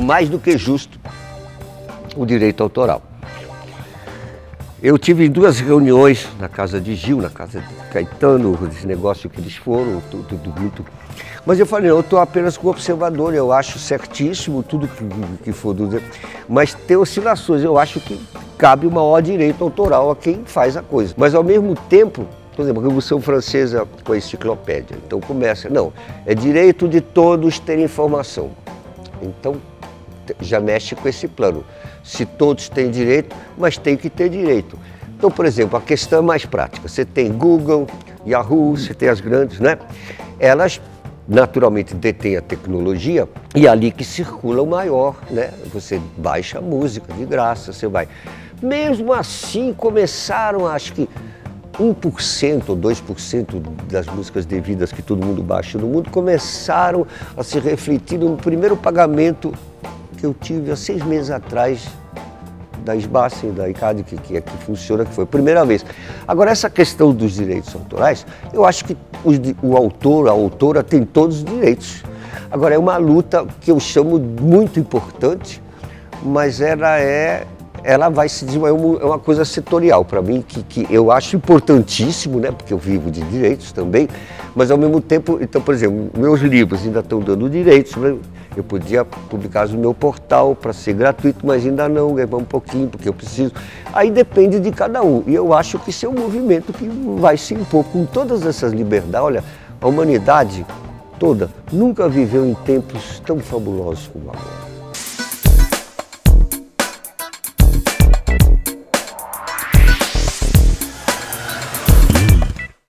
mais do que justo o direito autoral. Eu tive duas reuniões na casa de Gil, na casa de Caetano, esse negócio que eles foram, tudo, tudo muito. Mas eu falei, eu estou apenas como observador, eu acho certíssimo tudo que, que for do. Mas tem oscilações, eu acho que cabe o maior direito autoral a quem faz a coisa. Mas ao mesmo tempo, por exemplo, a Revolução Francesa com a enciclopédia. Então começa, não, é direito de todos ter informação. Então já mexe com esse plano se todos têm direito, mas tem que ter direito. Então, por exemplo, a questão é mais prática. Você tem Google, Yahoo, você tem as grandes, né? Elas naturalmente detêm a tecnologia e é ali que circula o maior, né? Você baixa a música de graça, você vai. Mesmo assim, começaram, acho que 1% ou 2% das músicas devidas que todo mundo baixa no mundo começaram a se refletir no primeiro pagamento que eu tive há seis meses atrás da SBAC, da ICAD, que, que, que funciona, que foi a primeira vez. Agora, essa questão dos direitos autorais, eu acho que os, o autor, a autora tem todos os direitos. Agora, é uma luta que eu chamo muito importante, mas ela é ela vai se desenvolver, é uma coisa setorial para mim, que, que eu acho importantíssimo, né, porque eu vivo de direitos também, mas ao mesmo tempo, então, por exemplo, meus livros ainda estão dando direitos, né? Eu podia publicar no meu portal para ser gratuito, mas ainda não, ganhar um pouquinho, porque eu preciso. Aí depende de cada um. E eu acho que isso é um movimento que vai se impor com todas essas liberdades. Olha, a humanidade toda nunca viveu em tempos tão fabulosos como agora.